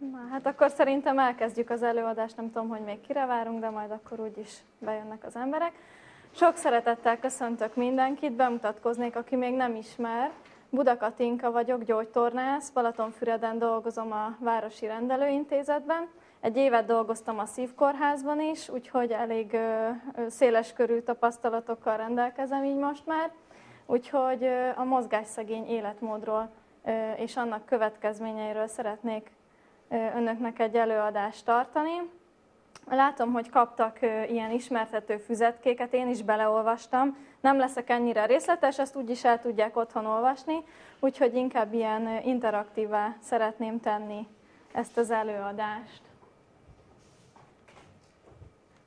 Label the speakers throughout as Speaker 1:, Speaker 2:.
Speaker 1: Na, hát akkor szerintem elkezdjük az előadást, nem tudom, hogy még kire várunk, de majd akkor úgyis bejönnek az emberek. Sok szeretettel köszöntök mindenkit, bemutatkoznék, aki még nem ismer. Buda Katinka vagyok, gyógytornász, Balatonfüreden dolgozom a Városi Rendelőintézetben. Egy évet dolgoztam a szívkórházban is, úgyhogy elég széles körű tapasztalatokkal rendelkezem így most már. Úgyhogy a mozgásszegény életmódról és annak következményeiről szeretnék önöknek egy előadást tartani. Látom, hogy kaptak ilyen ismertető füzetkéket, én is beleolvastam. Nem leszek ennyire részletes, ezt úgyis el tudják otthon olvasni, úgyhogy inkább ilyen interaktívá szeretném tenni ezt az előadást.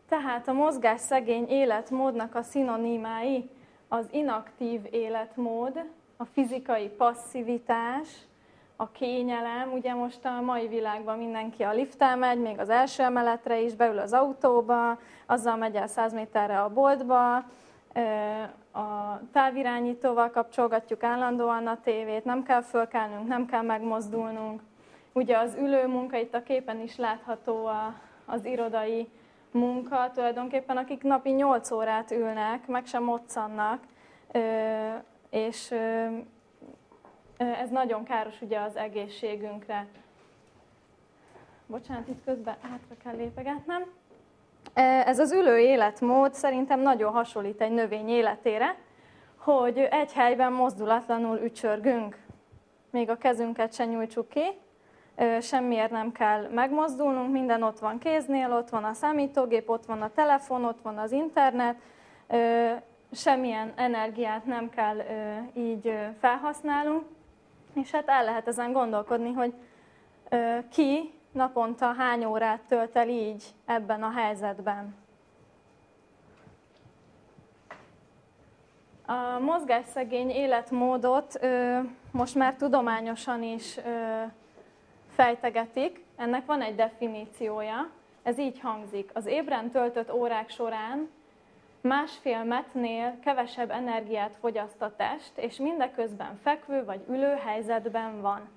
Speaker 1: Tehát a mozgás szegény életmódnak a szinonimái az inaktív életmód, a fizikai passzivitás, a kényelem, ugye most a mai világban mindenki a lifttel megy, még az első emeletre is, beül az autóba, azzal megy el 100 méterre a boltba, a távirányítóval kapcsolgatjuk állandóan a tévét, nem kell fölkelnünk, nem kell megmozdulnunk. Ugye az ülő munka, itt a képen is látható az irodai munka, tulajdonképpen akik napi 8 órát ülnek, meg sem moccannak, és ez nagyon káros ugye az egészségünkre. Bocsánat, itt közben hátra kell lépegetnem. Ez az ülő életmód szerintem nagyon hasonlít egy növény életére, hogy egy helyben mozdulatlanul ücsörgünk, még a kezünket se nyújtsuk ki, semmiért nem kell megmozdulnunk, minden ott van kéznél, ott van a számítógép, ott van a telefon, ott van az internet, semmilyen energiát nem kell így felhasználnunk, és hát el lehet ezen gondolkodni, hogy ki naponta hány órát tölt el így ebben a helyzetben. A mozgásszegény életmódot most már tudományosan is fejtegetik, ennek van egy definíciója, ez így hangzik. Az ébren töltött órák során másfél metnél kevesebb energiát fogyaszt a test, és mindeközben fekvő vagy ülő helyzetben van.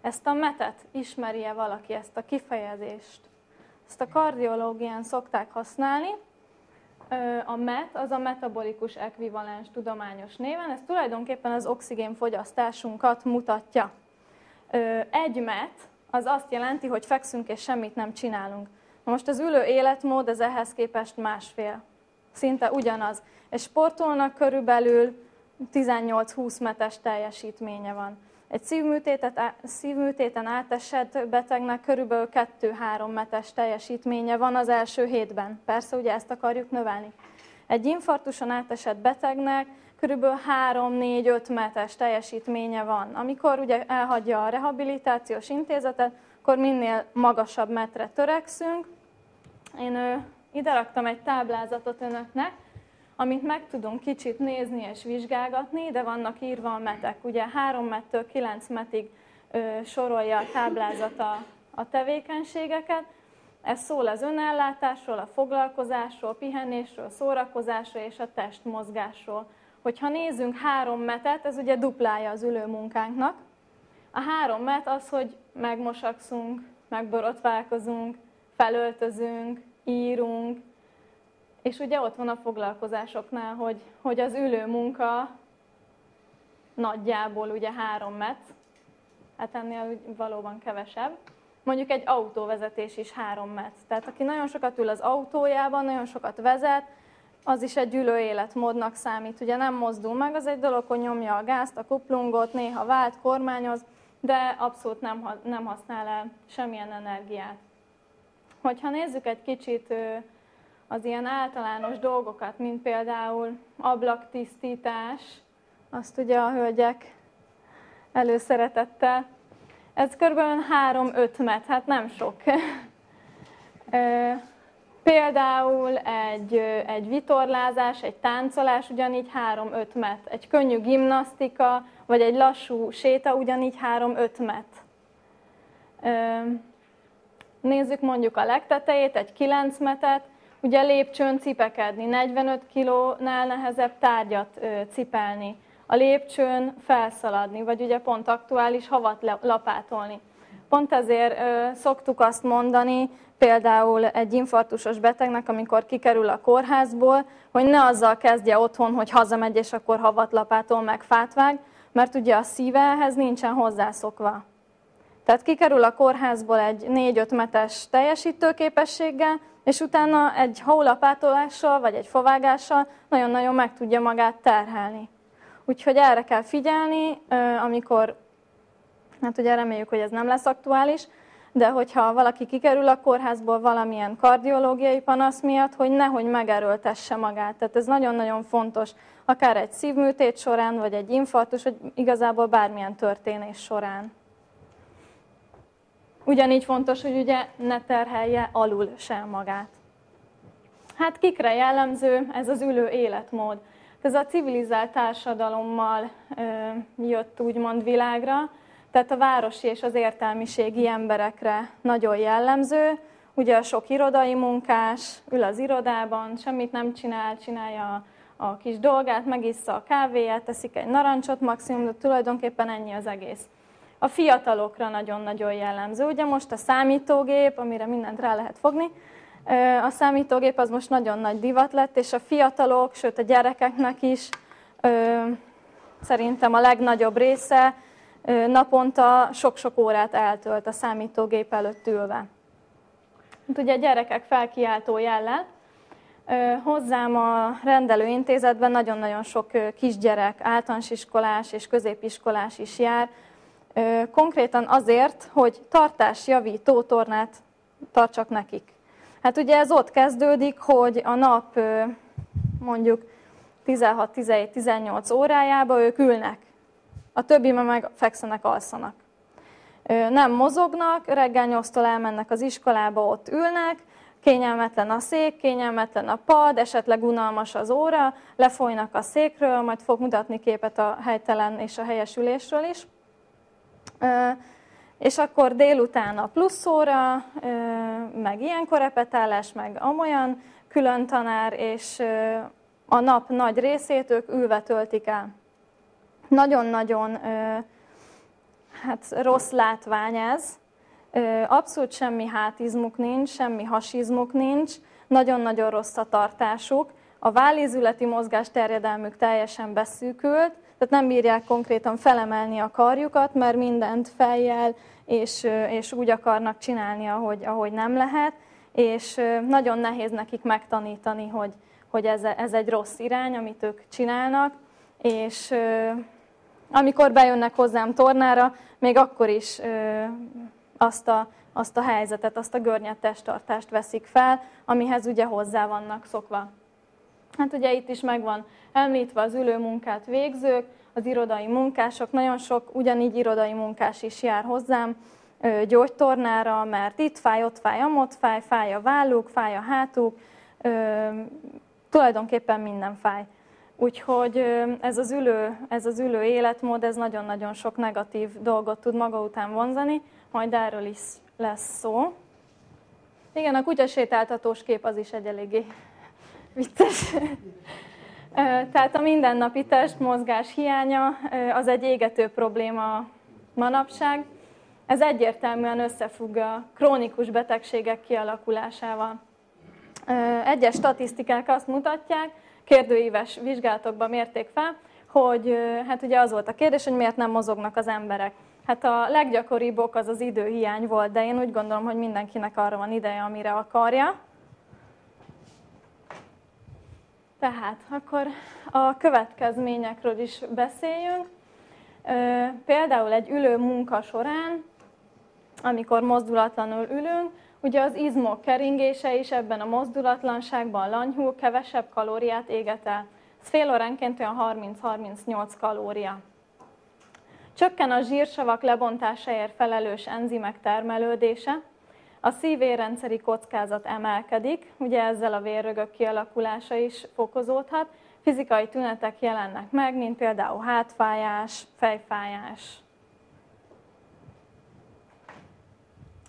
Speaker 1: Ezt a metet ismeri-e valaki, ezt a kifejezést? Ezt a kardiológián szokták használni. A MET az a metabolikus ekvivalens tudományos néven, ez tulajdonképpen az oxigénfogyasztásunkat mutatja. Egy MET az azt jelenti, hogy fekszünk és semmit nem csinálunk. Most az ülő életmód ez ehhez képest másfél szinte ugyanaz. Egy sportolónak körülbelül 18-20 metes teljesítménye van. Egy szívműtétet, szívműtéten átesett betegnek körülbelül 2-3 metes teljesítménye van az első hétben. Persze ugye ezt akarjuk növelni. Egy infarktuson átesett betegnek körülbelül 3-4-5 metes teljesítménye van. Amikor ugye elhagyja a rehabilitációs intézetet, akkor minél magasabb metre törekszünk. Én ide raktam egy táblázatot önöknek, amit meg tudunk kicsit nézni és vizsgálgatni, de vannak írva a metek. Ugye 3 mettől 9 metig ö, sorolja a táblázat a, a tevékenységeket. Ez szól az önellátásról, a foglalkozásról, pihenésről, szórakozásról és a testmozgásról. Hogyha nézzünk három metet, ez ugye duplája az ülőmunkánknak. A három met az, hogy megmosakszunk, megborotválkozunk, felöltözünk, írunk, és ugye ott van a foglalkozásoknál, hogy, hogy az ülő munka nagyjából ugye három met, hát ennél valóban kevesebb. Mondjuk egy autóvezetés is három met. Tehát aki nagyon sokat ül az autójában, nagyon sokat vezet, az is egy ülő életmódnak számít. Ugye nem mozdul meg, az egy dolog, hogy nyomja a gázt, a kuplungot, néha vált, kormányoz, de abszolút nem, nem használ el semmilyen energiát. Hogyha nézzük egy kicsit az ilyen általános dolgokat, mint például ablaktisztítás, azt ugye a hölgyek előszeretettel, ez kb. 3-5 met, hát nem sok. Például egy, egy vitorlázás, egy táncolás ugyanígy 3-5 met. Egy könnyű gimnasztika, vagy egy lassú séta ugyanígy 3-5 met. Nézzük mondjuk a legtetejét, egy 9 metet, ugye lépcsőn cipekedni, 45 kilónál nehezebb tárgyat cipelni, a lépcsőn felszaladni, vagy ugye pont aktuális havat lapátolni. Pont ezért szoktuk azt mondani, például egy infarktusos betegnek, amikor kikerül a kórházból, hogy ne azzal kezdje otthon, hogy hazamegy, és akkor havatlapától meg fát vág, mert ugye a szíve ehhez nincsen hozzászokva. Tehát kikerül a kórházból egy 4-5 metes teljesítőképességgel, és utána egy haulapátolással vagy egy fovágással nagyon-nagyon meg tudja magát terhelni. Úgyhogy erre kell figyelni, amikor, hát ugye reméljük, hogy ez nem lesz aktuális, de hogyha valaki kikerül a kórházból valamilyen kardiológiai panasz miatt, hogy nehogy megerőltesse magát. Tehát ez nagyon-nagyon fontos, akár egy szívműtét során, vagy egy infarktus, vagy igazából bármilyen történés során. Ugyanígy fontos, hogy ugye ne terhelje alul sem magát. Hát kikre jellemző ez az ülő életmód? Ez a civilizált társadalommal ö, jött úgymond világra, tehát a városi és az értelmiségi emberekre nagyon jellemző. Ugye a sok irodai munkás ül az irodában, semmit nem csinál, csinálja a, kis dolgát, megissza a kávéját, teszik egy narancsot maximum, de tulajdonképpen ennyi az egész. A fiatalokra nagyon-nagyon jellemző. Ugye most a számítógép, amire mindent rá lehet fogni, a számítógép az most nagyon nagy divat lett, és a fiatalok, sőt a gyerekeknek is szerintem a legnagyobb része naponta sok-sok órát eltölt a számítógép előtt ülve. Hát ugye a gyerekek felkiáltó jellel. Hozzám a rendelőintézetben nagyon-nagyon sok kisgyerek, általános iskolás és középiskolás is jár, konkrétan azért, hogy tartásjavító tornát tartsak nekik. Hát ugye ez ott kezdődik, hogy a nap mondjuk 16-17-18 órájába ők ülnek, a többi meg fekszenek, alszanak. Nem mozognak, reggel 8 elmennek az iskolába, ott ülnek, kényelmetlen a szék, kényelmetlen a pad, esetleg unalmas az óra, lefolynak a székről, majd fog mutatni képet a helytelen és a helyes ülésről is. És akkor délután a plusz óra, meg ilyen korepetálás, meg amolyan külön tanár, és a nap nagy részét ők ülve töltik el. Nagyon-nagyon hát rossz látvány ez. Abszolút semmi hátizmuk nincs, semmi hasizmuk nincs, nagyon-nagyon rossz a tartásuk. A vállízületi mozgás terjedelmük teljesen beszűkült, tehát nem bírják konkrétan felemelni a karjukat, mert mindent fejjel és, és úgy akarnak csinálni, ahogy, ahogy nem lehet, és nagyon nehéz nekik megtanítani, hogy, hogy ez, ez egy rossz irány, amit ők csinálnak, és amikor bejönnek hozzám tornára, még akkor is azt a, azt a helyzetet, azt a görnyed testtartást veszik fel, amihez ugye hozzá vannak szokva. Hát ugye itt is megvan említve az ülőmunkát végzők, az irodai munkások, nagyon sok ugyanígy irodai munkás is jár hozzám gyógytornára, mert itt fáj, ott fáj, amott fáj, fáj a válluk, fáj a hátuk, tulajdonképpen minden fáj. Úgyhogy ez az, ülő, ez az ülő életmód, ez nagyon-nagyon sok negatív dolgot tud maga után vonzani, majd erről is lesz szó. Igen, a kutyasétáltatós kép az is egy eléggé vicces. Tehát a mindennapi testmozgás hiánya az egy égető probléma manapság. Ez egyértelműen összefügg a krónikus betegségek kialakulásával. Egyes statisztikák azt mutatják, kérdőíves vizsgálatokban mérték fel, hogy hát ugye az volt a kérdés, hogy miért nem mozognak az emberek. Hát a leggyakoribb ok az az időhiány volt, de én úgy gondolom, hogy mindenkinek arra van ideje, amire akarja. Tehát akkor a következményekről is beszéljünk. Például egy ülő munka során, amikor mozdulatlanul ülünk, ugye az izmok keringése is ebben a mozdulatlanságban lanyhul, kevesebb kalóriát éget el. Ez fél óránként olyan 30-38 kalória. Csökken a zsírsavak lebontásáért felelős enzimek termelődése, a szívérrendszeri kockázat emelkedik, ugye ezzel a vérrögök kialakulása is fokozódhat. Fizikai tünetek jelennek meg, mint például hátfájás, fejfájás.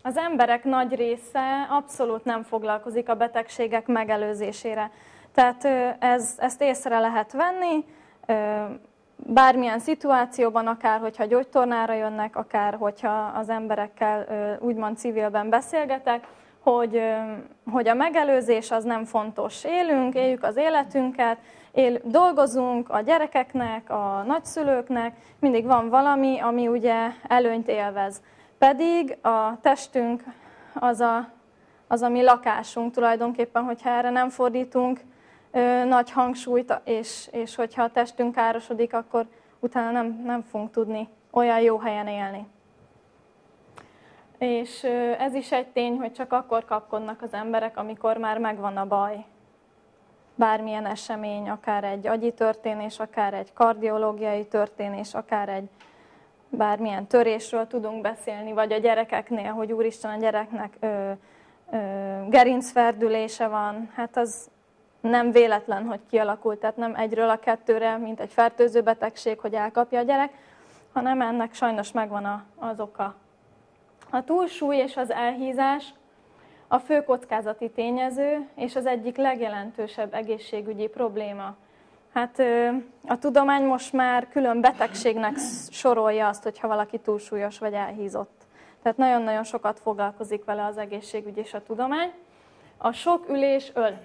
Speaker 1: Az emberek nagy része abszolút nem foglalkozik a betegségek megelőzésére. Tehát ez, ezt észre lehet venni, bármilyen szituációban, akár hogyha gyógytornára jönnek, akár hogyha az emberekkel úgymond civilben beszélgetek, hogy, hogy a megelőzés az nem fontos. Élünk, éljük az életünket, él, dolgozunk a gyerekeknek, a nagyszülőknek, mindig van valami, ami ugye előnyt élvez. Pedig a testünk az a, az a mi lakásunk tulajdonképpen, hogyha erre nem fordítunk nagy hangsúlyt, és, és hogyha a testünk károsodik, akkor utána nem, nem fogunk tudni olyan jó helyen élni. És ez is egy tény, hogy csak akkor kapkodnak az emberek, amikor már megvan a baj. Bármilyen esemény, akár egy agyi történés, akár egy kardiológiai történés, akár egy bármilyen törésről tudunk beszélni, vagy a gyerekeknél, hogy úristen a gyereknek ö, ö, gerincferdülése van, hát az nem véletlen, hogy kialakult, tehát nem egyről a kettőre, mint egy fertőző betegség, hogy elkapja a gyerek, hanem ennek sajnos megvan a, az oka. A túlsúly és az elhízás a fő kockázati tényező, és az egyik legjelentősebb egészségügyi probléma. Hát a tudomány most már külön betegségnek sorolja azt, hogyha valaki túlsúlyos vagy elhízott. Tehát nagyon-nagyon sokat foglalkozik vele az egészségügy és a tudomány. A sok ülés öl.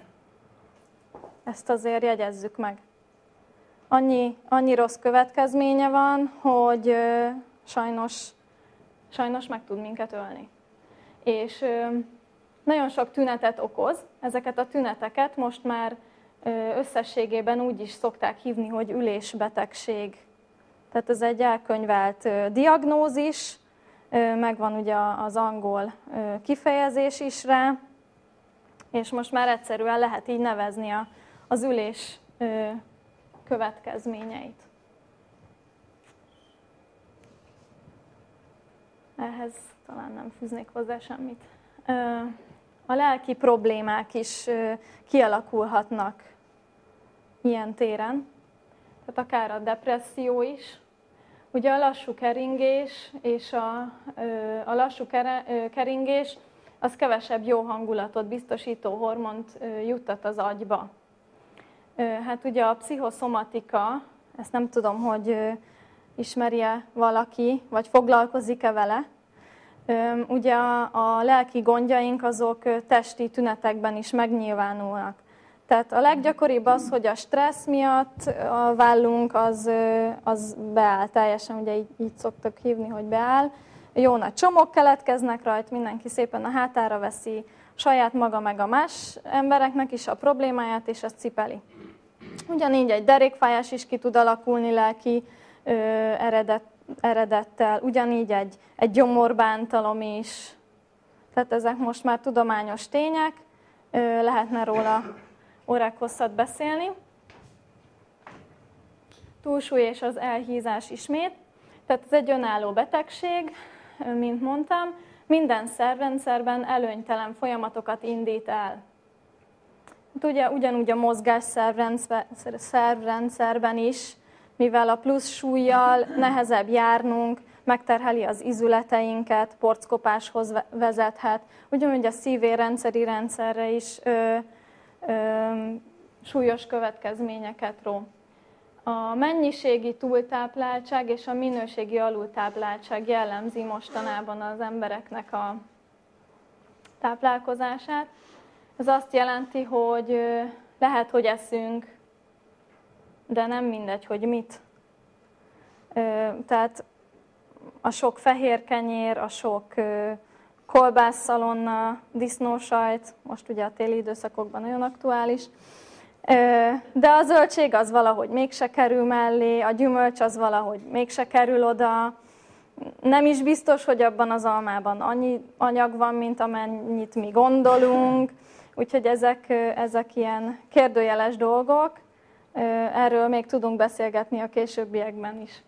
Speaker 1: Ezt azért jegyezzük meg. Annyi, annyi rossz következménye van, hogy sajnos, sajnos meg tud minket ölni. És nagyon sok tünetet okoz. Ezeket a tüneteket most már összességében úgy is szokták hívni, hogy ülésbetegség. Tehát ez egy elkönyvelt diagnózis, megvan ugye az angol kifejezés is rá, és most már egyszerűen lehet így nevezni az ülés következményeit. Ehhez talán nem fűznék hozzá semmit. A lelki problémák is kialakulhatnak ilyen téren, tehát akár a depresszió is. Ugye a lassú keringés és a, a lassú keringés az kevesebb jó hangulatot biztosító hormont juttat az agyba. Hát ugye a pszichoszomatika, ezt nem tudom, hogy ismerje valaki, vagy foglalkozik-e vele. Ugye a, lelki gondjaink azok testi tünetekben is megnyilvánulnak. Tehát a leggyakoribb az, hogy a stressz miatt a vállunk az, az beáll teljesen, ugye így, így szoktak hívni, hogy beáll. Jó nagy csomók keletkeznek rajta, mindenki szépen a hátára veszi saját maga meg a más embereknek is a problémáját, és ezt cipeli. Ugyanígy egy derékfájás is ki tud alakulni lelki ö, eredet, eredettel, ugyanígy egy, egy gyomorbántalom is. Tehát ezek most már tudományos tények, ö, lehetne róla órák hosszat beszélni. Túlsúly és az elhízás ismét. Tehát ez egy önálló betegség, mint mondtam, minden szervrendszerben előnytelen folyamatokat indít el. Hát ugye, ugyanúgy a mozgás szervrendszerben is, mivel a plusz súlyjal nehezebb járnunk, megterheli az izületeinket, porckopáshoz vezethet. Ugyanúgy a szívérendszeri rendszerre is ö, súlyos következményeket ró. A mennyiségi túltápláltság és a minőségi alultápláltság jellemzi mostanában az embereknek a táplálkozását. Ez azt jelenti, hogy lehet, hogy eszünk, de nem mindegy, hogy mit. Tehát a sok fehér kenyér, a sok kolbászszalonna, disznósajt, most ugye a téli időszakokban nagyon aktuális, de a zöldség az valahogy mégse kerül mellé, a gyümölcs az valahogy mégse kerül oda, nem is biztos, hogy abban az almában annyi anyag van, mint amennyit mi gondolunk, úgyhogy ezek, ezek ilyen kérdőjeles dolgok, erről még tudunk beszélgetni a későbbiekben is.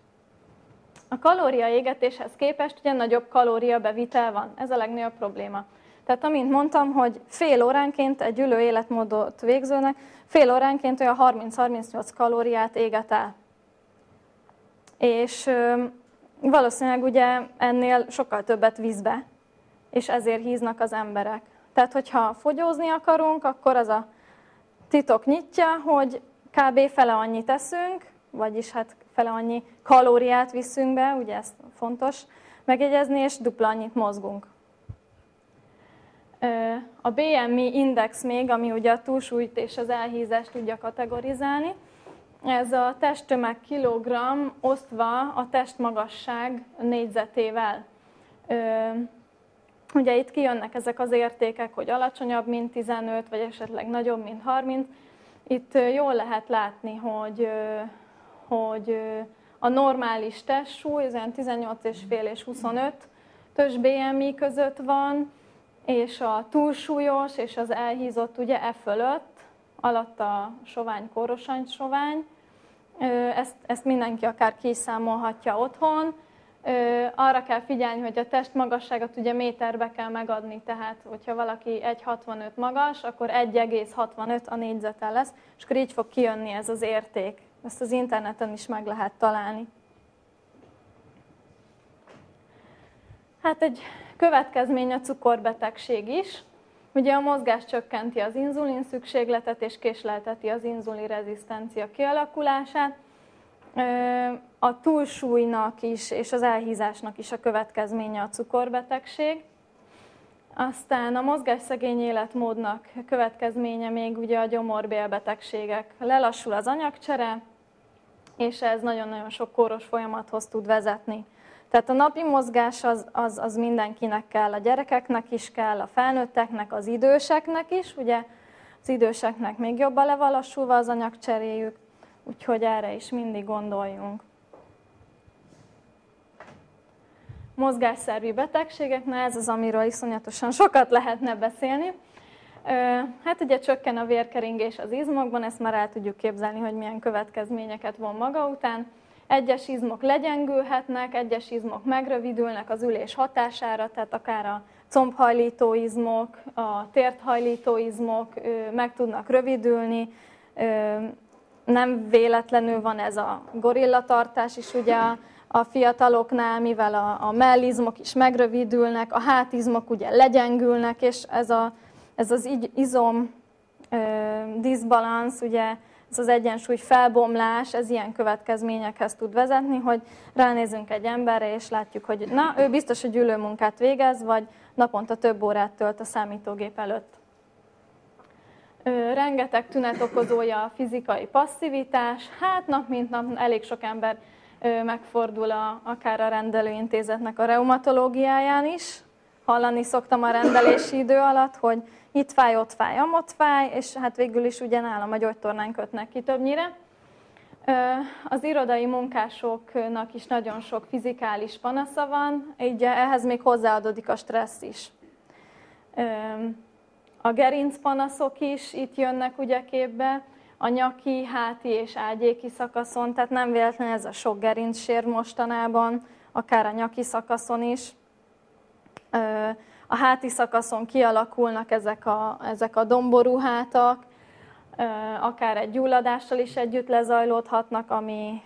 Speaker 1: A kalóriaégetéshez képest ugye nagyobb kalóriabevitel van. Ez a legnagyobb probléma. Tehát amint mondtam, hogy fél óránként egy ülő életmódot végzőnek, fél óránként olyan 30-38 kalóriát éget el. És valószínűleg ugye ennél sokkal többet vízbe, és ezért híznak az emberek. Tehát, hogyha fogyózni akarunk, akkor az a titok nyitja, hogy kb. fele annyit eszünk, vagyis hát fele annyi kalóriát viszünk be, ugye ez fontos megjegyezni, és dupla annyit mozgunk. A BMI index még, ami ugye a túlsúlyt és az elhízást tudja kategorizálni, ez a testtömeg kilogramm osztva a testmagasság négyzetével. Ugye itt kijönnek ezek az értékek, hogy alacsonyabb, mint 15, vagy esetleg nagyobb, mint 30. Itt jól lehet látni, hogy, hogy a normális testsúly, ez 18,5 és 25 tös BMI között van, és a túlsúlyos és az elhízott ugye e fölött, alatt a sovány, kórosany sovány. Ezt, ezt mindenki akár kiszámolhatja otthon. Arra kell figyelni, hogy a test magasságot ugye méterbe kell megadni, tehát hogyha valaki 1,65 magas, akkor 1,65 a négyzete lesz, és akkor így fog kijönni ez az érték. Ezt az interneten is meg lehet találni. Hát egy következmény a cukorbetegség is. Ugye a mozgás csökkenti az inzulin szükségletet és késlelteti az inzulin rezisztencia kialakulását. A túlsúlynak is és az elhízásnak is a következménye a cukorbetegség. Aztán a mozgásszegény életmódnak következménye még ugye a gyomorbélbetegségek. Lelassul az anyagcsere, és ez nagyon-nagyon sok kóros folyamathoz tud vezetni. Tehát a napi mozgás az, az, az mindenkinek kell, a gyerekeknek is kell, a felnőtteknek, az időseknek is, ugye az időseknek még jobban levalassulva az anyagcseréjük, úgyhogy erre is mindig gondoljunk. Mozgásszervi betegségek, na ez az, amiről iszonyatosan sokat lehetne beszélni. Hát ugye csökken a vérkeringés az izmokban, ezt már el tudjuk képzelni, hogy milyen következményeket von maga után. Egyes izmok legyengülhetnek, egyes izmok megrövidülnek az ülés hatására, tehát akár a combhajlító izmok, a térthajlító izmok meg tudnak rövidülni. Nem véletlenül van ez a gorillatartás is ugye a fiataloknál, mivel a, a mellizmok is megrövidülnek, a hátizmok ugye legyengülnek, és ez, a, ez az izom diszbalansz, ugye ez az egyensúly felbomlás, ez ilyen következményekhez tud vezetni, hogy ránézünk egy emberre, és látjuk, hogy na, ő biztos, hogy ülőmunkát végez, vagy naponta több órát tölt a számítógép előtt. Rengeteg tünet okozója a fizikai passzivitás, hát nap mint nap elég sok ember megfordul a, akár a rendelőintézetnek a reumatológiáján is. Hallani szoktam a rendelési idő alatt, hogy itt fáj, ott fáj, amott fáj, és hát végül is ugye nálam a gyógytornán kötnek ki többnyire. Az irodai munkásoknak is nagyon sok fizikális panasza van, így ehhez még hozzáadódik a stressz is. A gerinc panaszok is itt jönnek ugye képbe, a nyaki, háti és ágyéki szakaszon, tehát nem véletlen ez a sok gerincsér mostanában, akár a nyaki szakaszon is a háti szakaszon kialakulnak ezek a, ezek a domború hátak, akár egy gyulladással is együtt lezajlódhatnak, ami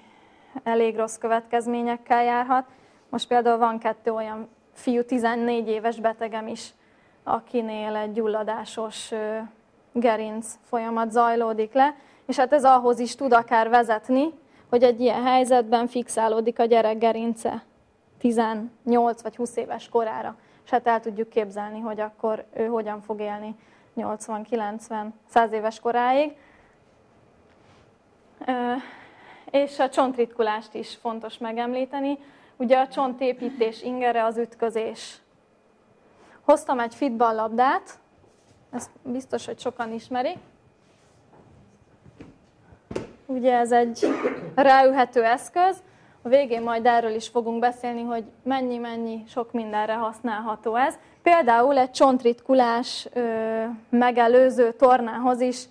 Speaker 1: elég rossz következményekkel járhat. Most például van kettő olyan fiú, 14 éves betegem is, akinél egy gyulladásos gerinc folyamat zajlódik le, és hát ez ahhoz is tud akár vezetni, hogy egy ilyen helyzetben fixálódik a gyerek gerince 18 vagy 20 éves korára és hát el tudjuk képzelni, hogy akkor ő hogyan fog élni 80-90-100 éves koráig. És a csontritkulást is fontos megemlíteni. Ugye a csontépítés ingere az ütközés. Hoztam egy fitball labdát, ezt biztos, hogy sokan ismerik. Ugye ez egy ráühető eszköz, a végén majd erről is fogunk beszélni, hogy mennyi-mennyi sok mindenre használható ez. Például egy csontritkulás ö, megelőző tornához is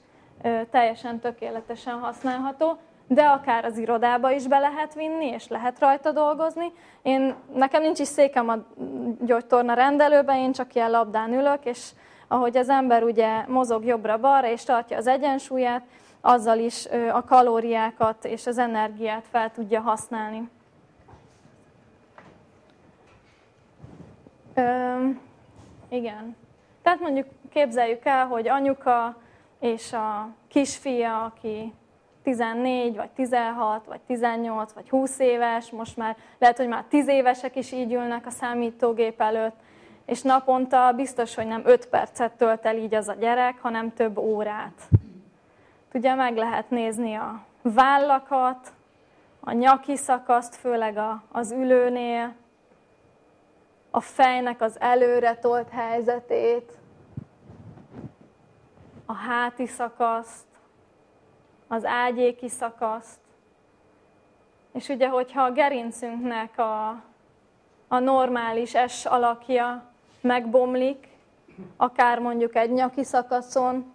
Speaker 1: ö, teljesen tökéletesen használható, de akár az irodába is be lehet vinni, és lehet rajta dolgozni. Én, nekem nincs is székem a gyógytorna rendelőben, én csak ilyen labdán ülök, és ahogy az ember ugye mozog jobbra-balra, és tartja az egyensúlyát, azzal is a kalóriákat és az energiát fel tudja használni. Ö, igen. Tehát mondjuk képzeljük el, hogy anyuka és a kisfia, aki 14, vagy 16, vagy 18, vagy 20 éves, most már lehet, hogy már 10 évesek is így ülnek a számítógép előtt, és naponta biztos, hogy nem 5 percet tölt el így az a gyerek, hanem több órát. Ugye meg lehet nézni a vállakat, a nyaki szakaszt, főleg a, az ülőnél, a fejnek az előre tolt helyzetét, a háti szakaszt, az ágyéki szakaszt. És ugye, hogyha a gerincünknek a, a normális S alakja megbomlik, akár mondjuk egy nyaki szakaszon,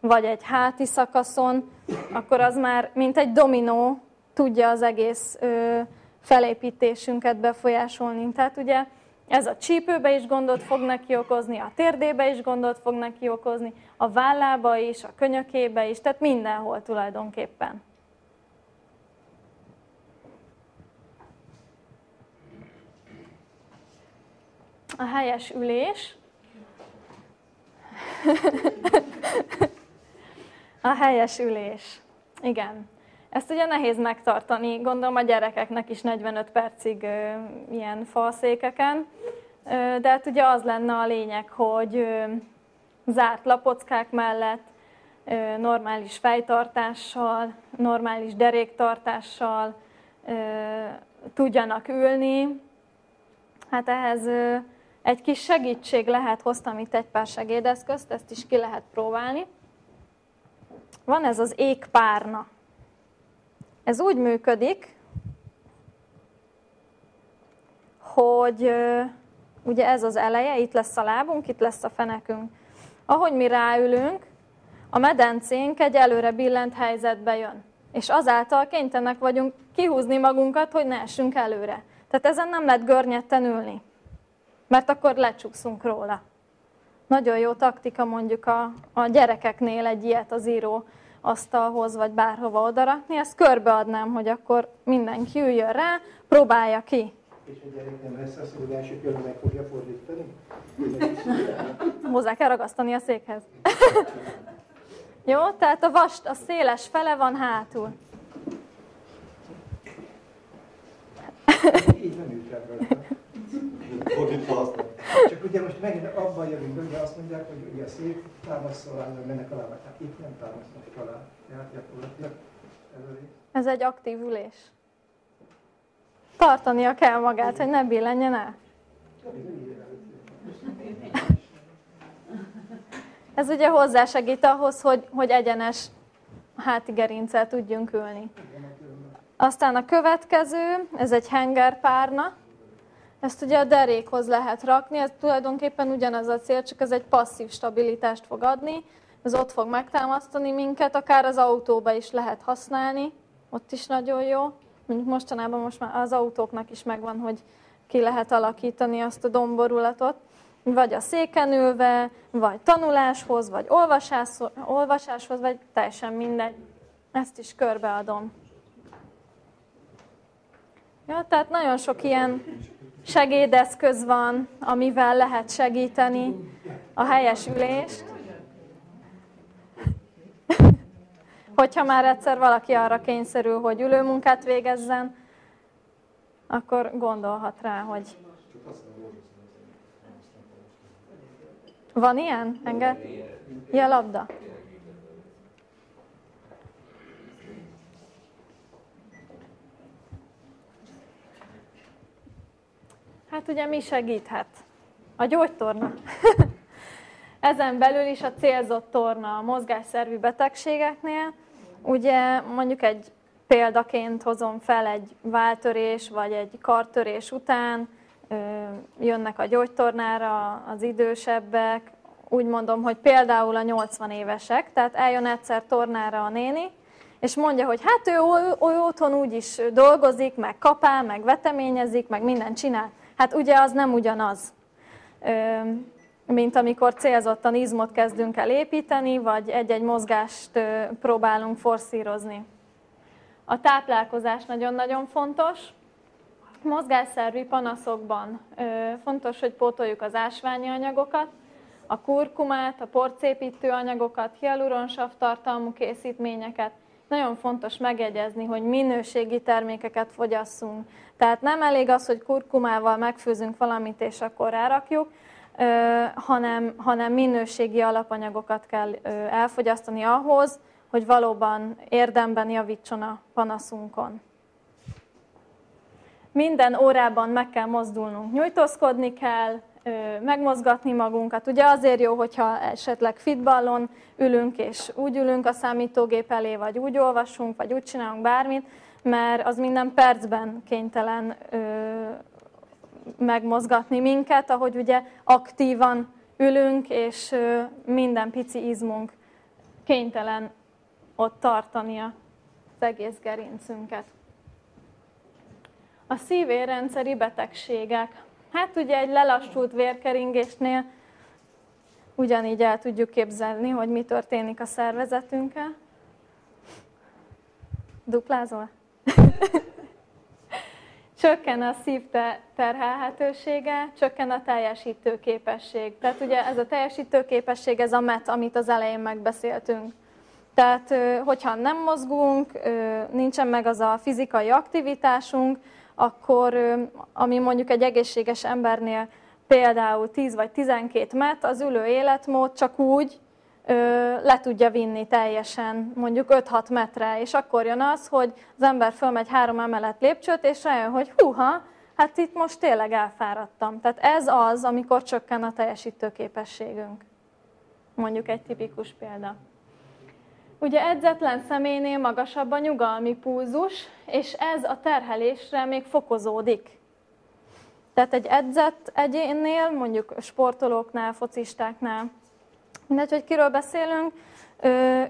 Speaker 1: vagy egy háti szakaszon, akkor az már mint egy dominó tudja az egész ö, felépítésünket befolyásolni. Tehát ugye ez a csípőbe is gondot fog neki okozni, a térdébe is gondot fog neki okozni, a vállába is, a könyökébe is, tehát mindenhol tulajdonképpen. A helyes ülés. a helyes ülés. Igen. Ezt ugye nehéz megtartani, gondolom a gyerekeknek is 45 percig ilyen falszékeken, de hát ugye az lenne a lényeg, hogy zárt lapockák mellett, normális fejtartással, normális deréktartással tudjanak ülni. Hát ehhez egy kis segítség lehet, hoztam itt egy pár segédeszközt, ezt is ki lehet próbálni. Van ez az égpárna. Ez úgy működik, hogy ugye ez az eleje, itt lesz a lábunk, itt lesz a fenekünk. Ahogy mi ráülünk, a medencénk egy előre billent helyzetbe jön. És azáltal kénytelenek vagyunk kihúzni magunkat, hogy ne essünk előre. Tehát ezen nem lehet görnyetten ülni, mert akkor lecsúszunk róla. Nagyon jó taktika mondjuk a, a gyerekeknél egy ilyet az író asztalhoz, vagy bárhova odarakni, ezt körbeadnám, hogy akkor mindenki üljön rá, próbálja ki.
Speaker 2: És a gyerek nem lesz az, hogy első körben meg fogja fordítani?
Speaker 1: Hozzá kell ragasztani a székhez. Jó, tehát a vast, a széles fele van hátul.
Speaker 2: Így nem ült Csak ugye most megint abban jövünk, hogy azt mondják, hogy ugye a szék támaszol alá, mennek alá, hát itt nem támasznak alá. Tehát gyakorlatilag
Speaker 1: ez egy aktív ülés. Tartania kell magát, hogy ne billenjen el. Ez ugye hozzásegít ahhoz, hogy, hogy egyenes háti gerincel tudjunk ülni. Aztán a következő, ez egy hengerpárna. Ezt ugye a derékhoz lehet rakni, ez tulajdonképpen ugyanaz a cél, csak ez egy passzív stabilitást fog adni. Ez ott fog megtámasztani minket, akár az autóba is lehet használni, ott is nagyon jó. Mondjuk mostanában most már az autóknak is megvan, hogy ki lehet alakítani azt a domborulatot, vagy a széken ülve, vagy tanuláshoz, vagy olvasáshoz, olvasáshoz vagy teljesen mindegy. Ezt is körbeadom. Ja, tehát nagyon sok ilyen segédeszköz van, amivel lehet segíteni a helyes ülést. Hogyha már egyszer valaki arra kényszerül, hogy ülőmunkát végezzen, akkor gondolhat rá, hogy van ilyen? Enged? Ilyen labda? Hát ugye mi segíthet? A gyógytorna. Ezen belül is a célzott torna a mozgásszervi betegségeknél. Ugye mondjuk egy példaként hozom fel egy váltörés vagy egy kartörés után, jönnek a gyógytornára az idősebbek, úgy mondom, hogy például a 80 évesek, tehát eljön egyszer tornára a néni, és mondja, hogy hát ő, ő, ő otthon úgy is dolgozik, meg kapál, meg veteményezik, meg mindent csinál. Hát ugye az nem ugyanaz, mint amikor célzottan izmot kezdünk el építeni, vagy egy-egy mozgást próbálunk forszírozni. A táplálkozás nagyon-nagyon fontos. Mozgásszervi panaszokban fontos, hogy pótoljuk az ásványi anyagokat, a kurkumát, a porcépítő anyagokat, hialuronsav tartalmú készítményeket, nagyon fontos megjegyezni, hogy minőségi termékeket fogyasszunk. Tehát nem elég az, hogy kurkumával megfőzünk valamit, és akkor rárakjuk, hanem, hanem minőségi alapanyagokat kell elfogyasztani ahhoz, hogy valóban érdemben javítson a panaszunkon. Minden órában meg kell mozdulnunk, nyújtózkodni kell, megmozgatni magunkat. Ugye azért jó, hogyha esetleg fitballon ülünk, és úgy ülünk a számítógép elé, vagy úgy olvasunk, vagy úgy csinálunk bármit, mert az minden percben kénytelen ö, megmozgatni minket, ahogy ugye aktívan ülünk, és ö, minden pici izmunk kénytelen ott tartani az egész gerincünket. A szívérrendszeri betegségek. Hát ugye egy lelassult vérkeringésnél ugyanígy el tudjuk képzelni, hogy mi történik a szervezetünkkel. Duplázol? csökken a szív terhelhetősége, csökken a teljesítő képesség. Tehát ugye ez a teljesítő képesség, ez a MET, amit az elején megbeszéltünk. Tehát, hogyha nem mozgunk, nincsen meg az a fizikai aktivitásunk, akkor ami mondjuk egy egészséges embernél például 10 vagy 12 met, az ülő életmód csak úgy le tudja vinni teljesen, mondjuk 5-6 metre, és akkor jön az, hogy az ember fölmegy három emelet lépcsőt, és rájön, hogy húha, hát itt most tényleg elfáradtam. Tehát ez az, amikor csökken a teljesítőképességünk. Mondjuk egy tipikus példa. Ugye edzetlen személynél magasabb a nyugalmi pulzus, és ez a terhelésre még fokozódik. Tehát egy edzett egyénnél, mondjuk sportolóknál, focistáknál, mindegy, hogy kiről beszélünk,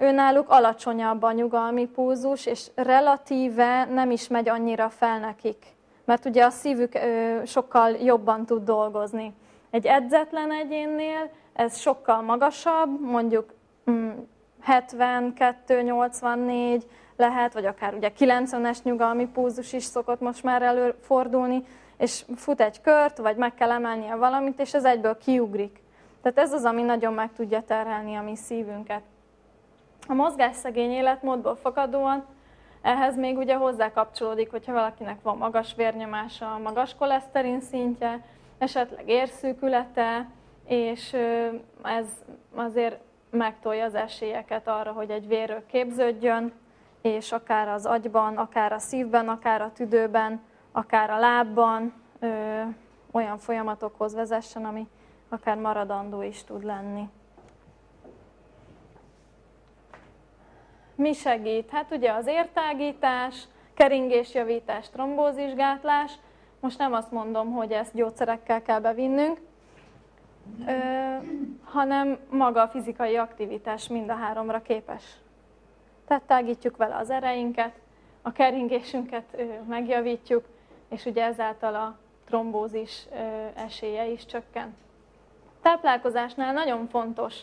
Speaker 1: ő náluk alacsonyabb a nyugalmi pulzus, és relatíve nem is megy annyira fel nekik. Mert ugye a szívük sokkal jobban tud dolgozni. Egy edzetlen egyénnél ez sokkal magasabb, mondjuk 72-84 lehet, vagy akár ugye 90-es nyugalmi pulzus is szokott most már előfordulni, és fut egy kört, vagy meg kell emelnie valamit, és ez egyből kiugrik. Tehát ez az, ami nagyon meg tudja terhelni a mi szívünket. A mozgásszegény életmódból fakadóan ehhez még ugye hozzá kapcsolódik, hogyha valakinek van magas vérnyomása, magas koleszterin szintje, esetleg érszűkülete, és ez azért megtolja az esélyeket arra, hogy egy vérő képződjön, és akár az agyban, akár a szívben, akár a tüdőben, akár a lábban ö, olyan folyamatokhoz vezessen, ami akár maradandó is tud lenni. Mi segít? Hát ugye az értágítás, keringésjavítás, trombózisgátlás. Most nem azt mondom, hogy ezt gyógyszerekkel kell bevinnünk, ö, hanem maga a fizikai aktivitás mind a háromra képes. Tehát tágítjuk vele az ereinket, a keringésünket ö, megjavítjuk, és ugye ezáltal a trombózis ö, esélye is csökken. Táplálkozásnál nagyon fontos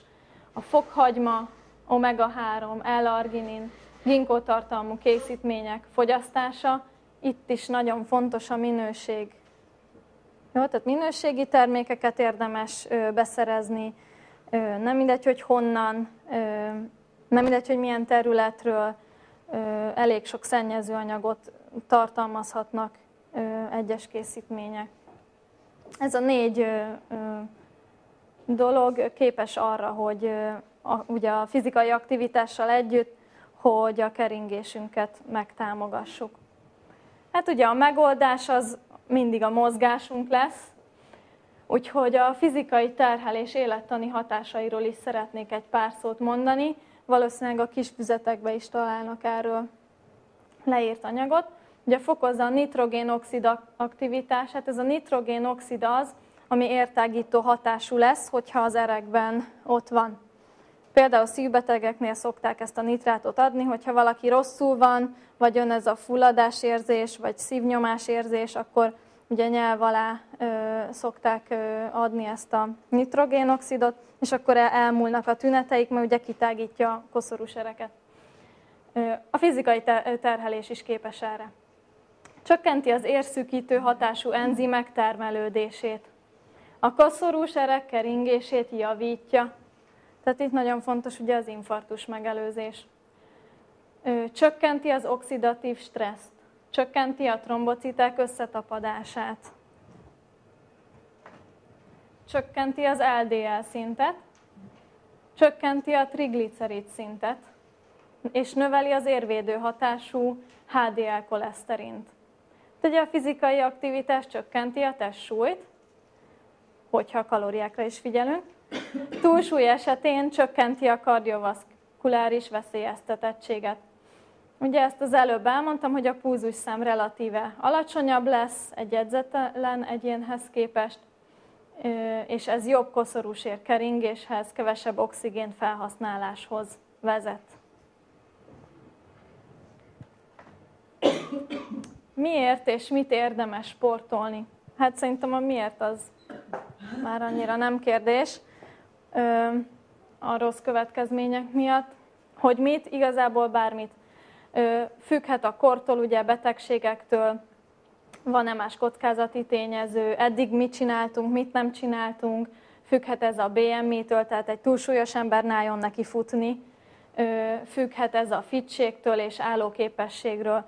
Speaker 1: a fokhagyma, omega-3, L-arginin, ginkótartalmú készítmények fogyasztása. Itt is nagyon fontos a minőség. Jó, tehát minőségi termékeket érdemes beszerezni, nem mindegy, hogy honnan, nem mindegy, hogy milyen területről, elég sok szennyezőanyagot tartalmazhatnak egyes készítmények. Ez a négy dolog képes arra, hogy a, ugye a fizikai aktivitással együtt, hogy a keringésünket megtámogassuk. Hát ugye a megoldás az mindig a mozgásunk lesz, úgyhogy a fizikai terhelés élettani hatásairól is szeretnék egy pár szót mondani. Valószínűleg a kis füzetekbe is találnak erről leírt anyagot. Ugye fokozza a nitrogénoxid aktivitását. Ez a nitrogénoxid az, ami értágító hatású lesz, hogyha az erekben ott van. Például szívbetegeknél szokták ezt a nitrátot adni, hogyha valaki rosszul van, vagy jön ez a fulladásérzés, vagy szívnyomásérzés, akkor ugye nyelv alá ö, szokták ö, adni ezt a nitrogénoxidot, és akkor elmúlnak a tüneteik, mert ugye kitágítja a koszorús ereket. A fizikai terhelés is képes erre. Csökkenti az érszűkítő hatású enzimek termelődését. A koszorú sereg keringését javítja. Tehát itt nagyon fontos ugye az infarktus megelőzés. Csökkenti az oxidatív stresszt, csökkenti a trombocitek összetapadását, csökkenti az LDL szintet, csökkenti a triglicerid szintet, és növeli az érvédő hatású HDL koleszterint. Ugye a fizikai aktivitás csökkenti a testsúlyt, hogyha a kalóriákra is figyelünk. Túlsúly esetén csökkenti a kardiovaszkuláris veszélyeztetettséget. Ugye ezt az előbb elmondtam, hogy a szám relatíve alacsonyabb lesz egy edzetlen egyénhez képest, és ez jobb koszorúsér keringéshez, kevesebb oxigén felhasználáshoz vezet. Miért és mit érdemes sportolni? Hát szerintem a miért az már annyira nem kérdés. A rossz következmények miatt, hogy mit, igazából bármit. Függhet a kortól, ugye betegségektől, van-e más kockázati tényező, eddig mit csináltunk, mit nem csináltunk, függhet ez a BMI-től, tehát egy túlsúlyos ember álljon neki futni, függhet ez a fitségtől és állóképességről.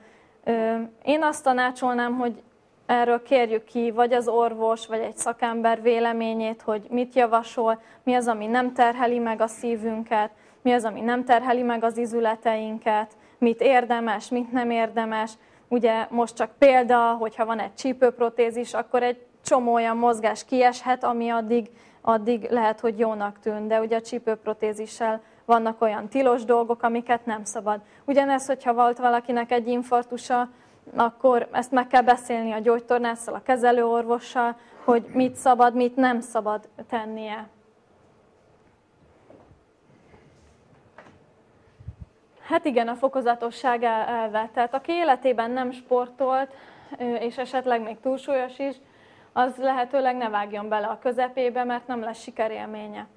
Speaker 1: Én azt tanácsolnám, hogy erről kérjük ki vagy az orvos, vagy egy szakember véleményét, hogy mit javasol, mi az, ami nem terheli meg a szívünket, mi az, ami nem terheli meg az izületeinket, mit érdemes, mit nem érdemes. Ugye most csak példa, hogyha van egy csípőprotézis, akkor egy csomó olyan mozgás kieshet, ami addig, addig lehet, hogy jónak tűn. De ugye a csípőprotézissel vannak olyan tilos dolgok, amiket nem szabad. Ugyanez, hogyha volt valakinek egy infarktusa, akkor ezt meg kell beszélni a gyógytornásszal, a kezelőorvossal, hogy mit szabad, mit nem szabad tennie. Hát igen, a fokozatosság elve. Tehát aki életében nem sportolt, és esetleg még túlsúlyos is, az lehetőleg ne vágjon bele a közepébe, mert nem lesz sikerélménye.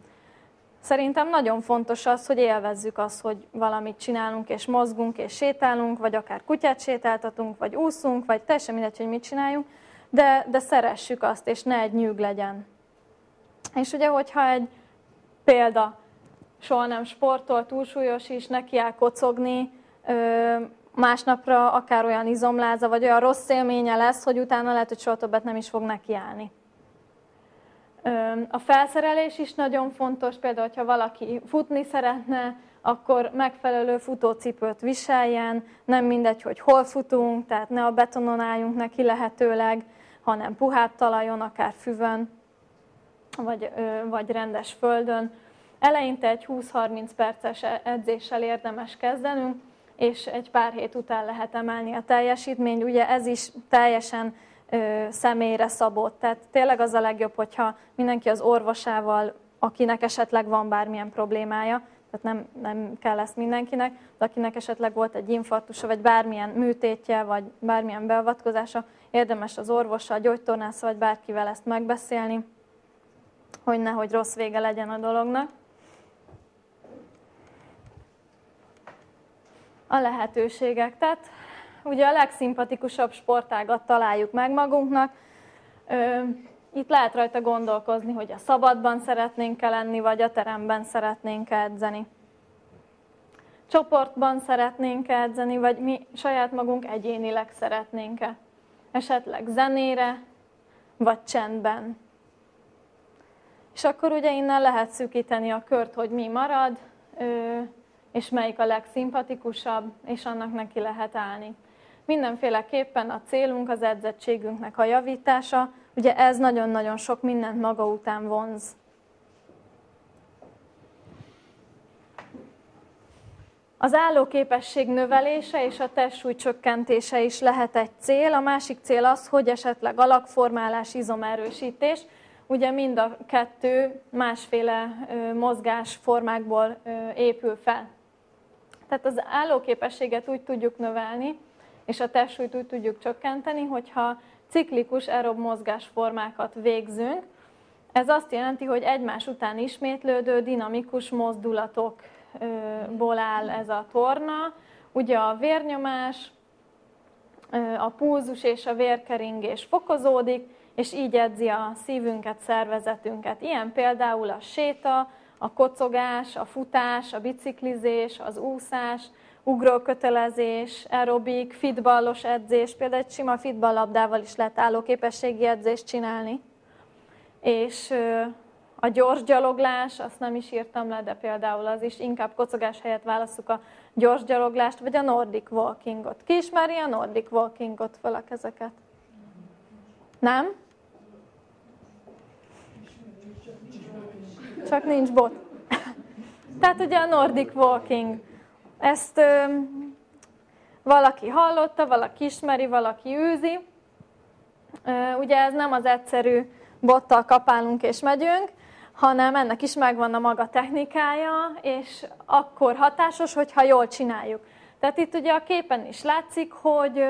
Speaker 1: Szerintem nagyon fontos az, hogy élvezzük azt, hogy valamit csinálunk, és mozgunk, és sétálunk, vagy akár kutyát sétáltatunk, vagy úszunk, vagy teljesen mindegy, hogy mit csináljunk, de, de szeressük azt, és ne egy nyűg legyen. És ugye, hogyha egy példa, soha nem sportol, túlsúlyos is, neki áll kocogni, másnapra akár olyan izomláza, vagy olyan rossz élménye lesz, hogy utána lehet, hogy soha többet nem is fog nekiállni. A felszerelés is nagyon fontos, például, ha valaki futni szeretne, akkor megfelelő futócipőt viseljen, nem mindegy, hogy hol futunk, tehát ne a betonon álljunk neki lehetőleg, hanem puhább talajon, akár füvön, vagy, vagy rendes földön. Eleinte egy 20-30 perces e-, edzéssel érdemes kezdenünk, és egy pár hét után lehet emelni a teljesítményt. Ugye ez is teljesen ö, személyre szabott. Tehát tényleg az a legjobb, hogyha mindenki az orvosával, akinek esetleg van bármilyen problémája, tehát nem, nem kell ezt mindenkinek, de akinek esetleg volt egy infarktusa, vagy bármilyen műtétje, vagy bármilyen beavatkozása, érdemes az orvossal, gyógytornász, vagy bárkivel ezt megbeszélni, hogy nehogy rossz vége legyen a dolognak. A lehetőségek. Tehát ugye a legszimpatikusabb sportágat találjuk meg magunknak. Itt lehet rajta gondolkozni, hogy a szabadban szeretnénk-e lenni, vagy a teremben szeretnénk -e edzeni. Csoportban szeretnénk -e edzeni, vagy mi saját magunk egyénileg szeretnénk-e. Esetleg zenére, vagy csendben. És akkor ugye innen lehet szűkíteni a kört, hogy mi marad, és melyik a legszimpatikusabb, és annak neki lehet állni. Mindenféleképpen a célunk az edzettségünknek a javítása, ugye ez nagyon-nagyon sok mindent maga után vonz. Az állóképesség növelése és a testsúly csökkentése is lehet egy cél. A másik cél az, hogy esetleg alakformálás, izomerősítés. Ugye mind a kettő másféle mozgásformákból épül fel. Tehát az állóképességet úgy tudjuk növelni, és a testsúlyt úgy tudjuk csökkenteni, hogyha ciklikus aerob mozgásformákat végzünk. Ez azt jelenti, hogy egymás után ismétlődő dinamikus mozdulatokból áll ez a torna. Ugye a vérnyomás, a pulzus és a vérkeringés fokozódik, és így edzi a szívünket, szervezetünket. Ilyen például a séta, a kocogás, a futás, a biciklizés, az úszás, ugrókötelezés, aerobik, fitballos edzés, például egy sima fitballlabdával is lehet állóképességi edzést csinálni. És a gyors gyaloglás, azt nem is írtam le, de például az is inkább kocogás helyett válaszuk a gyors gyaloglást, vagy a Nordic Walkingot. Ki ismeri a Nordic Walkingot fel a kezeket? Nem? Csak nincs bot. Tehát ugye a Nordic Walking. Ezt ö, valaki hallotta, valaki ismeri, valaki űzi. Ö, ugye ez nem az egyszerű bottal kapálunk és megyünk, hanem ennek is megvan a maga technikája, és akkor hatásos, hogyha jól csináljuk. Tehát itt ugye a képen is látszik, hogy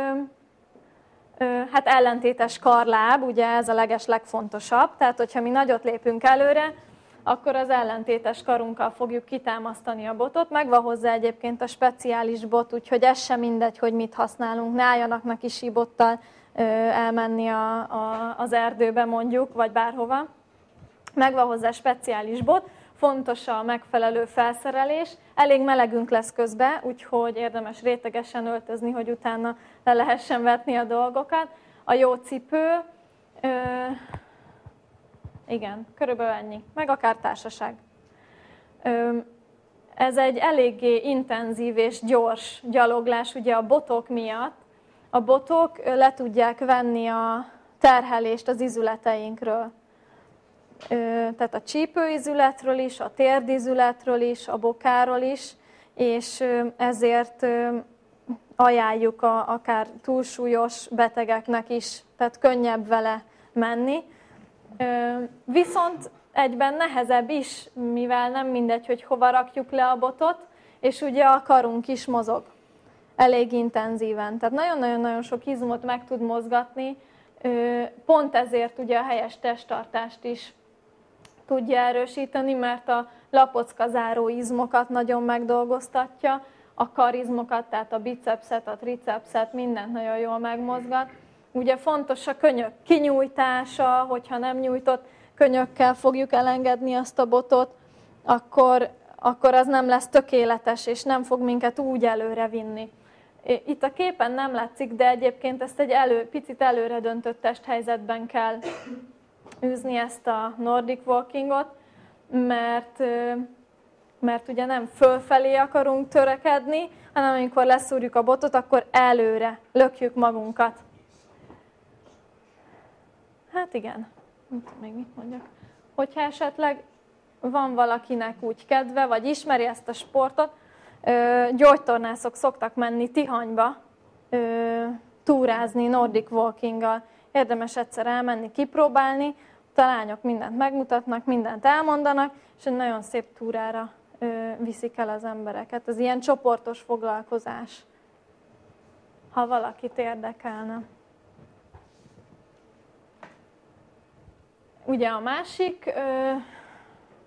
Speaker 1: hát ellentétes karláb, ugye ez a leges legfontosabb, tehát hogyha mi nagyot lépünk előre, akkor az ellentétes karunkkal fogjuk kitámasztani a botot. Megvan hozzá egyébként a speciális bot, úgyhogy ez sem mindegy, hogy mit használunk. Ne álljanak neki síbottal elmenni a, a, az erdőbe mondjuk, vagy bárhova megvan hozzá speciális bot, fontos a megfelelő felszerelés, elég melegünk lesz közben, úgyhogy érdemes rétegesen öltözni, hogy utána le lehessen vetni a dolgokat. A jó cipő, igen, körülbelül ennyi, meg akár társaság. Ez egy eléggé intenzív és gyors gyaloglás, ugye a botok miatt. A botok le tudják venni a terhelést az izületeinkről tehát a csípőizületről is, a térdizületről is, a bokáról is, és ezért ajánljuk a, akár túlsúlyos betegeknek is, tehát könnyebb vele menni. Viszont egyben nehezebb is, mivel nem mindegy, hogy hova rakjuk le a botot, és ugye a karunk is mozog elég intenzíven. Tehát nagyon-nagyon-nagyon sok izmot meg tud mozgatni, pont ezért ugye a helyes testtartást is tudja erősíteni, mert a lapocka záró izmokat nagyon megdolgoztatja, a karizmokat, tehát a bicepset, a tricepset, mindent nagyon jól megmozgat. Ugye fontos a könyök kinyújtása, hogyha nem nyújtott könyökkel fogjuk elengedni azt a botot, akkor, akkor az nem lesz tökéletes, és nem fog minket úgy előre vinni. Itt a képen nem látszik, de egyébként ezt egy elő, picit előre döntött testhelyzetben kell űzni ezt a Nordic Walkingot, mert, mert ugye nem fölfelé akarunk törekedni, hanem amikor leszúrjuk a botot, akkor előre lökjük magunkat. Hát igen, még mit mondjak. Hogyha esetleg van valakinek úgy kedve, vagy ismeri ezt a sportot, gyógytornászok szoktak menni Tihanyba túrázni Nordic Walkinggal érdemes egyszer elmenni, kipróbálni, a lányok mindent megmutatnak, mindent elmondanak, és egy nagyon szép túrára viszik el az embereket. Ez ilyen csoportos foglalkozás, ha valakit érdekelne. Ugye a másik ö,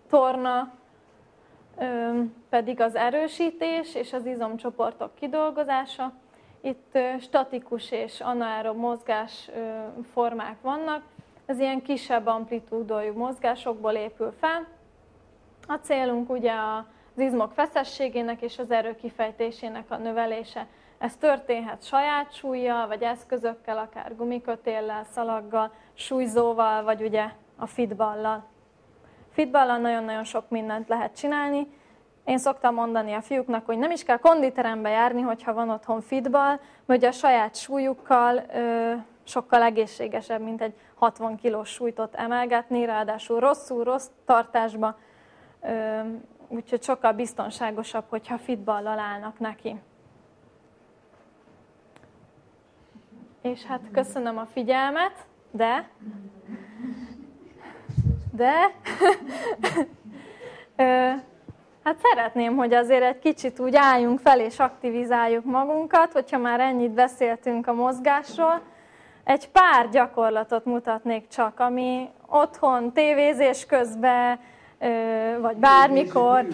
Speaker 1: torna ö, pedig az erősítés és az izomcsoportok kidolgozása. Itt statikus és anaerob mozgás formák vannak. Ez ilyen kisebb amplitúdójú mozgásokból épül fel. A célunk ugye az izmok feszességének és az erő kifejtésének a növelése. Ez történhet saját súlyjal, vagy eszközökkel, akár gumikötéllel, szalaggal, súlyzóval, vagy ugye a fitballal. Fitballal nagyon-nagyon sok mindent lehet csinálni, én szoktam mondani a fiúknak, hogy nem is kell konditerembe járni, hogyha van otthon fitball, mert a saját súlyukkal ö, sokkal egészségesebb, mint egy 60 kilós súlytot emelgetni, ráadásul rosszul, rossz tartásba, ö, úgyhogy sokkal biztonságosabb, hogyha fitballal állnak neki. És hát köszönöm a figyelmet, de... De... Hát szeretném, hogy azért egy kicsit úgy álljunk fel és aktivizáljuk magunkat, hogyha már ennyit beszéltünk a mozgásról. Egy pár gyakorlatot mutatnék csak, ami otthon, tévézés közben, vagy bármikor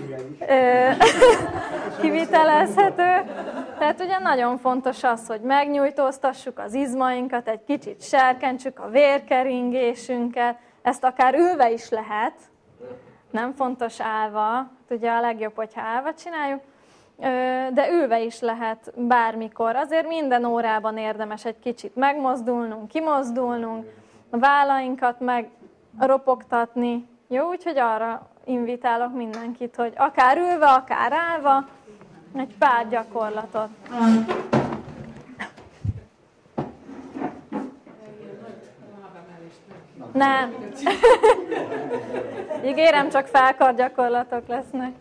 Speaker 1: kivitelezhető. Tehát ugye nagyon fontos az, hogy megnyújtóztassuk az izmainkat, egy kicsit serkentsük a vérkeringésünket, ezt akár ülve is lehet, nem fontos állva, ugye a legjobb, hogyha állva csináljuk, de ülve is lehet bármikor. Azért minden órában érdemes egy kicsit megmozdulnunk, kimozdulnunk, a vállainkat megropogtatni. Jó, úgyhogy arra invitálok mindenkit, hogy akár ülve, akár állva, egy pár gyakorlatot. Nem. Ígérem, csak felkar lesznek.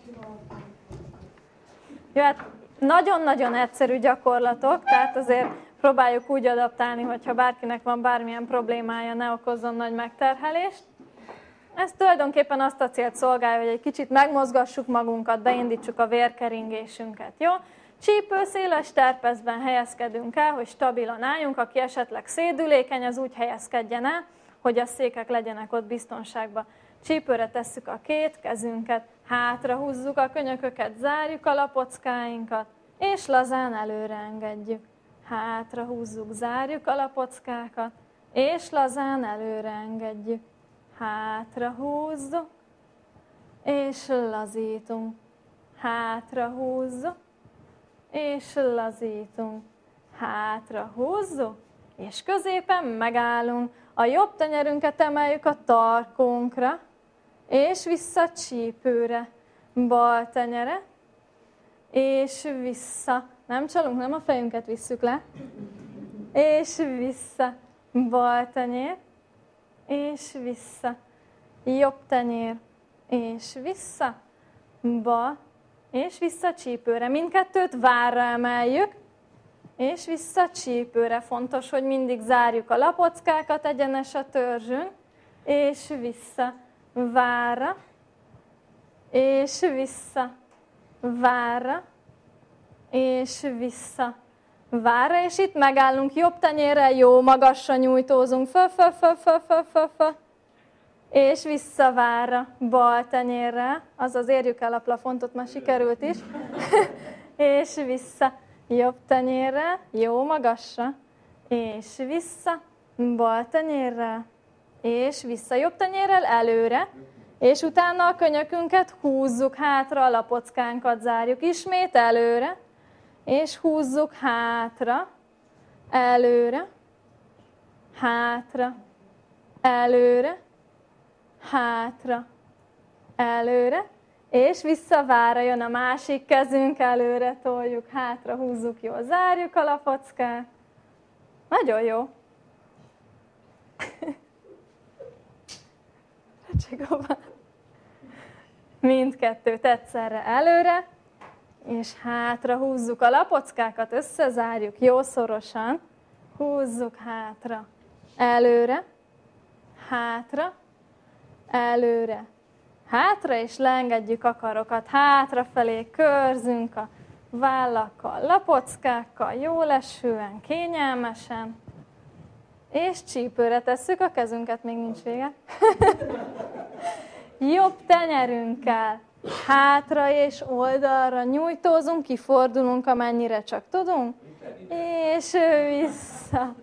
Speaker 1: Jó, hát nagyon-nagyon egyszerű gyakorlatok, tehát azért próbáljuk úgy adaptálni, hogyha bárkinek van bármilyen problémája, ne okozzon nagy megterhelést. Ez tulajdonképpen azt a célt szolgálja, hogy egy kicsit megmozgassuk magunkat, beindítsuk a vérkeringésünket, jó? Csípő széles terpezben helyezkedünk el, hogy stabilan álljunk, aki esetleg szédülékeny, az úgy helyezkedjen el, hogy a székek legyenek ott biztonságban. Csípőre tesszük a két kezünket, hátra húzzuk a könyököket, zárjuk a lapockáinkat, és lazán előre engedjük. Hátra húzzuk, zárjuk a lapockákat, és lazán előre engedjük. Hátra húzzuk, és lazítunk. Hátra húzzuk, és lazítunk. Hátra húzzuk, és középen megállunk. A jobb tenyerünket emeljük a tarkónkra, és vissza csípőre, bal tenyere, és vissza. Nem csalunk, nem a fejünket visszük le. És vissza, bal tenyér, és vissza. Jobb tenyér, és vissza, bal, és vissza csípőre. Mindkettőt várra emeljük, és vissza csípőre. Fontos, hogy mindig zárjuk a lapockákat egyenes a törzsünk, és vissza várra, és vissza, várra, és vissza, várra, és itt megállunk jobb tenyérrel, jó magasra nyújtózunk, föl, föl, föl, föl, föl, föl, föl, és vissza várra, bal tenyérrel, azaz érjük el a plafontot, már sikerült is, és vissza, jobb tenyérrel, jó magasra, és vissza, bal tenyérrel, és vissza jobb tenyérrel előre, és utána a könyökünket húzzuk hátra, a lapockánkat zárjuk ismét előre, és húzzuk hátra, előre, hátra, előre, hátra, előre, és visszavára jön a másik kezünk, előre toljuk, hátra húzzuk, jól zárjuk a lapockát. Nagyon jó. Csigóban. Mindkettőt egyszerre előre, és hátra húzzuk a lapockákat, összezárjuk jó szorosan, húzzuk hátra, előre, hátra, előre, hátra, és leengedjük a karokat hátrafelé, körzünk a vállakkal, lapockákkal, jó lesően, kényelmesen, és csípőre tesszük a kezünket, még nincs vége. Jobb tenyerünkkel hátra és oldalra nyújtózunk, kifordulunk, amennyire csak tudunk, és vissza.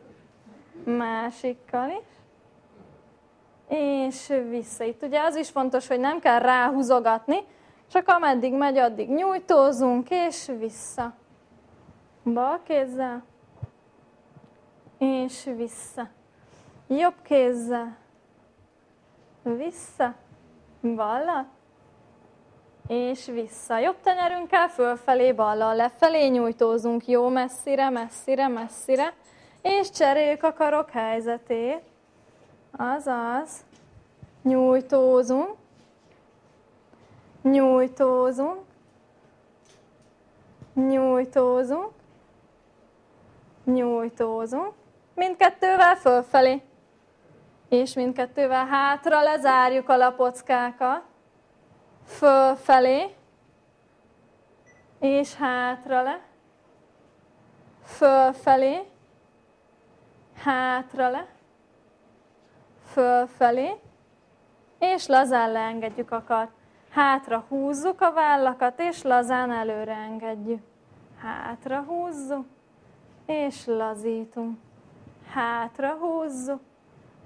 Speaker 1: Másikkal is. És vissza. Itt ugye az is fontos, hogy nem kell ráhúzogatni, csak ameddig megy, addig nyújtózunk, és vissza. Bal kézzel, és vissza. Jobb kézzel, vissza, balla, és vissza. Jobb tenyerünkkel fölfelé, balla, lefelé nyújtózunk jó messzire, messzire, messzire, és cseréljük a karok helyzetét. Azaz, nyújtózunk, nyújtózunk, nyújtózunk, nyújtózunk, mindkettővel fölfelé, és mindkettővel hátra lezárjuk a lapockákat, fölfelé, és hátra le, fölfelé, hátra le, fölfelé, és lazán leengedjük a kart. Hátra húzzuk a vállakat, és lazán előre engedjük. Hátra húzzuk, és lazítunk. Hátra húzzuk,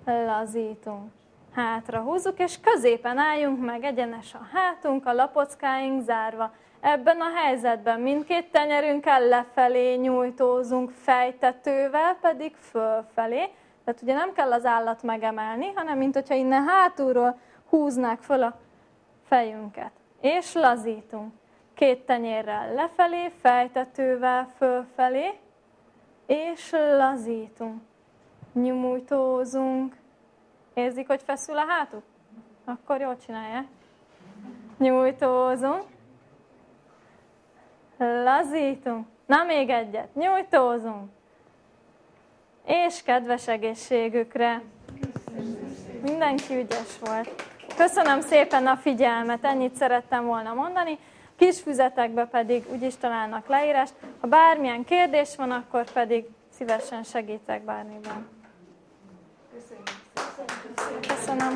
Speaker 1: lazítunk. Hátra húzzuk, és középen álljunk meg, egyenes a hátunk, a lapockáink zárva. Ebben a helyzetben mindkét tenyerünkkel lefelé nyújtózunk, fejtetővel pedig fölfelé. Tehát ugye nem kell az állat megemelni, hanem mint hogyha innen hátulról húznák föl a fejünket. És lazítunk. Két tenyérrel lefelé, fejtetővel fölfelé, és lazítunk. Nyújtózunk. Érzik, hogy feszül a hátuk? Akkor jól csinálják. Nyújtózunk. Lazítunk. Na még egyet. Nyújtózunk. És kedves egészségükre. Mindenki ügyes volt. Köszönöm szépen a figyelmet, ennyit szerettem volna mondani. Kis füzetekbe pedig úgyis találnak leírást. Ha bármilyen kérdés van, akkor pedig szívesen segítek bármiben. Köszönöm. Köszönöm.